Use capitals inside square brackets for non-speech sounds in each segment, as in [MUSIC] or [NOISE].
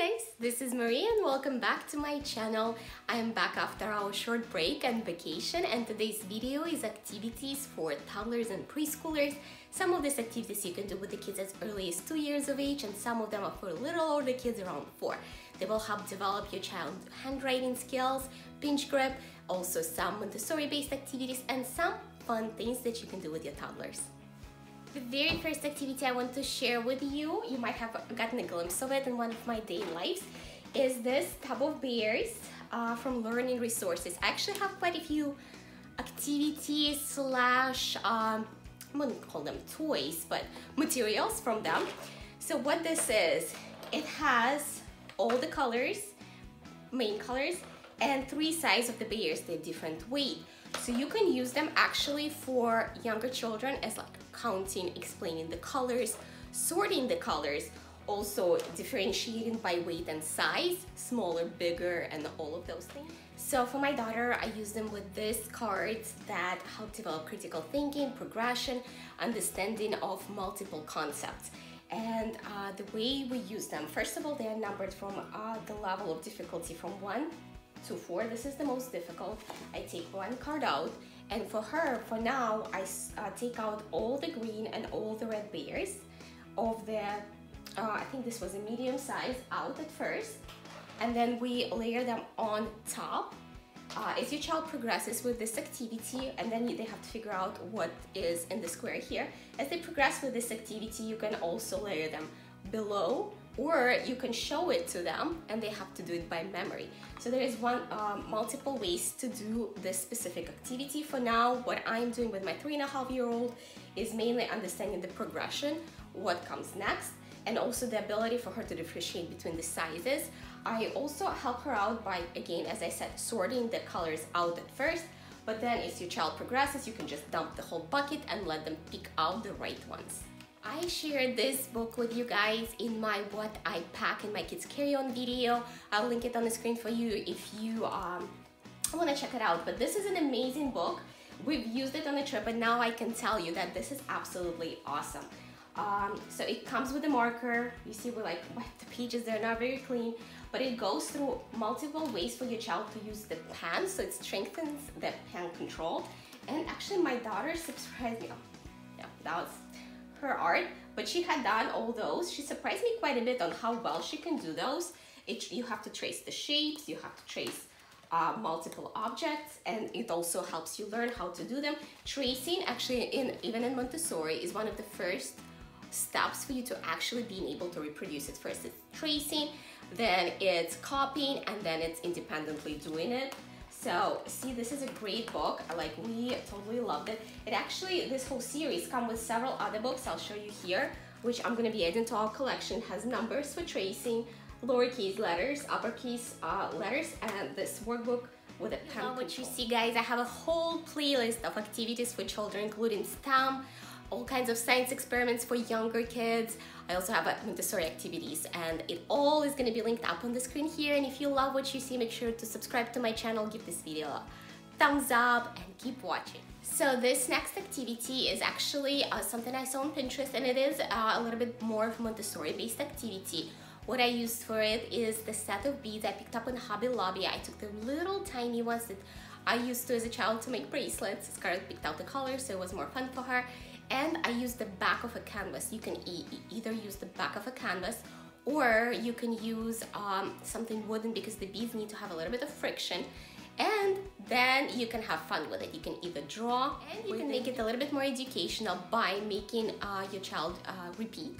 guys, this is Marie and welcome back to my channel. I am back after our short break and vacation and today's video is activities for toddlers and preschoolers. Some of these activities you can do with the kids as early as 2 years of age and some of them are for little older kids around 4. They will help develop your child's handwriting skills, pinch grip, also some Montessori based activities and some fun things that you can do with your toddlers. The very first activity I want to share with you, you might have gotten a glimpse of it in one of my day lives, is this tub of bears uh, from Learning Resources. I actually have quite a few activities slash, um, I wouldn't call them toys, but materials from them. So what this is, it has all the colors, main colors, and three sizes of the bears, they're different weight. So you can use them actually for younger children as like counting, explaining the colors, sorting the colors, also differentiating by weight and size, smaller, bigger, and all of those things. So for my daughter, I use them with these cards that help develop critical thinking, progression, understanding of multiple concepts. And uh, the way we use them, first of all, they are numbered from uh, the level of difficulty from one to four. This is the most difficult. I take one card out and for her, for now, I uh, take out all the green and all the red bears of the, uh, I think this was a medium size out at first. And then we layer them on top. Uh, as your child progresses with this activity, and then they have to figure out what is in the square here. As they progress with this activity, you can also layer them below or you can show it to them and they have to do it by memory. So there is one um, multiple ways to do this specific activity. For now, what I'm doing with my three and a half year old is mainly understanding the progression, what comes next, and also the ability for her to differentiate between the sizes. I also help her out by, again, as I said, sorting the colors out at first, but then as your child progresses, you can just dump the whole bucket and let them pick out the right ones. I shared this book with you guys in my what I pack in my kids carry-on video. I'll link it on the screen for you if you um, want to check it out. But this is an amazing book. We've used it on a trip and now I can tell you that this is absolutely awesome. Um, so it comes with a marker. You see we're like wipe the pages, they're not very clean, but it goes through multiple ways for your child to use the pen so it strengthens the pen control. And actually my daughter surprised me. Yeah, that was her art, but she had done all those. She surprised me quite a bit on how well she can do those. It, you have to trace the shapes, you have to trace uh, multiple objects, and it also helps you learn how to do them. Tracing, actually, in even in Montessori, is one of the first steps for you to actually being able to reproduce it. First it's tracing, then it's copying, and then it's independently doing it. So see, this is a great book. Like we totally loved it. It actually, this whole series come with several other books I'll show you here, which I'm gonna be adding to our collection. has numbers for tracing, lowercase letters, uppercase uh, letters, and this workbook with a pen What you see guys, I have a whole playlist of activities for children, including STEM, all kinds of science experiments for younger kids. I also have Montessori activities and it all is gonna be linked up on the screen here. And if you love what you see, make sure to subscribe to my channel, give this video a thumbs up and keep watching. So this next activity is actually uh, something I saw on Pinterest and it is uh, a little bit more of a Montessori based activity. What I used for it is the set of beads I picked up in Hobby Lobby. I took the little tiny ones that I used to as a child to make bracelets. Scarlett picked out the colors so it was more fun for her and I use the back of a canvas. You can e either use the back of a canvas or you can use um, something wooden because the beads need to have a little bit of friction and then you can have fun with it. You can either draw and you can make it a little bit more educational by making uh, your child uh, repeat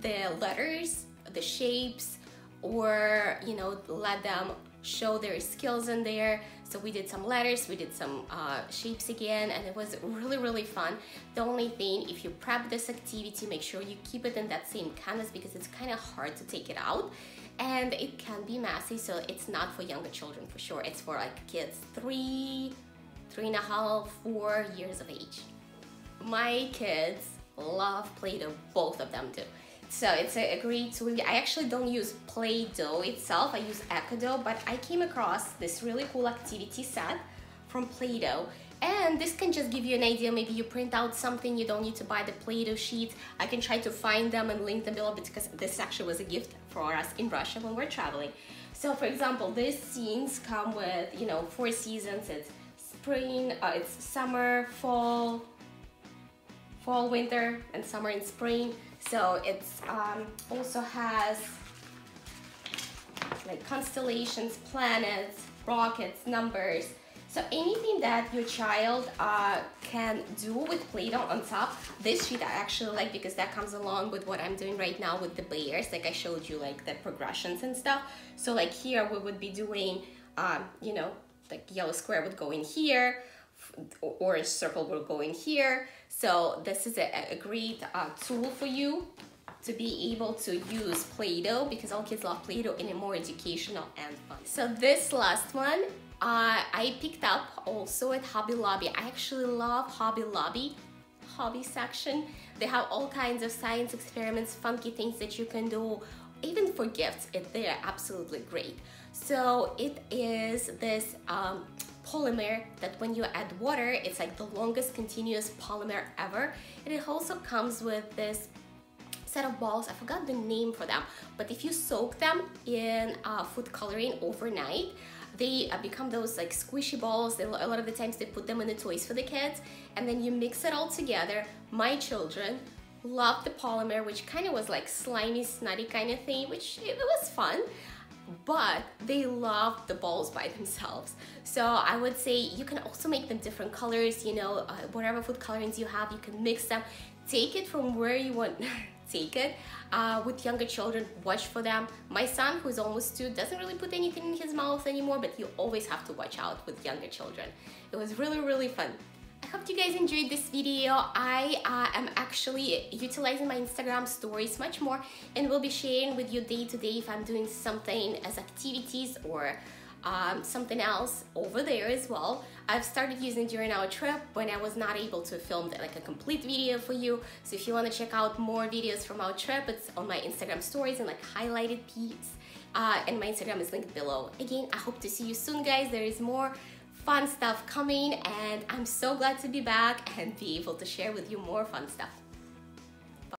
the letters, the shapes, or you know, let them show their skills in there. So we did some letters, we did some uh, shapes again, and it was really, really fun. The only thing, if you prep this activity, make sure you keep it in that same canvas because it's kind of hard to take it out and it can be messy, so it's not for younger children for sure. It's for like kids three, three and a half, four years of age. My kids love Play-Doh, both of them do. So it's a, a great tool. I actually don't use Play-Doh itself, I use Eco-Dough, but I came across this really cool activity set from Play-Doh. And this can just give you an idea, maybe you print out something, you don't need to buy the Play-Doh sheets. I can try to find them and link them below because this actually was a gift for us in Russia when we're traveling. So for example, these scenes come with, you know, four seasons. It's spring, uh, it's summer, fall, fall, winter, and summer and spring. So it's um, also has like constellations, planets, rockets, numbers. So anything that your child uh, can do with Play-Doh on top, this sheet I actually like because that comes along with what I'm doing right now with the bears. Like I showed you like the progressions and stuff. So like here we would be doing, um, you know, like yellow square would go in here, orange circle will go in here. So this is a, a great uh, tool for you to be able to use Play-Doh because all kids love Play-Doh in a more educational and fun. So this last one uh, I picked up also at Hobby Lobby. I actually love Hobby Lobby hobby section. They have all kinds of science experiments, funky things that you can do, even for gifts. It, they're absolutely great. So it is this um, polymer that when you add water, it's like the longest continuous polymer ever. And it also comes with this set of balls, I forgot the name for them, but if you soak them in uh, food coloring overnight, they uh, become those like squishy balls. a lot of the times they put them in the toys for the kids and then you mix it all together. My children loved the polymer, which kind of was like slimy, snotty kind of thing, which it was fun but they love the balls by themselves. So I would say you can also make them different colors, you know, uh, whatever food colorings you have, you can mix them. Take it from where you want [LAUGHS] take it. Uh, with younger children, watch for them. My son, who's almost two, doesn't really put anything in his mouth anymore, but you always have to watch out with younger children. It was really, really fun. I hope you guys enjoyed this video. I uh, am actually utilizing my Instagram stories much more and will be sharing with you day to day if I'm doing something as activities or um, something else over there as well. I've started using during our trip when I was not able to film like a complete video for you. So if you want to check out more videos from our trip, it's on my Instagram stories and like highlighted piece. Uh, and my Instagram is linked below. Again, I hope to see you soon guys. There is more fun stuff coming and I'm so glad to be back and be able to share with you more fun stuff.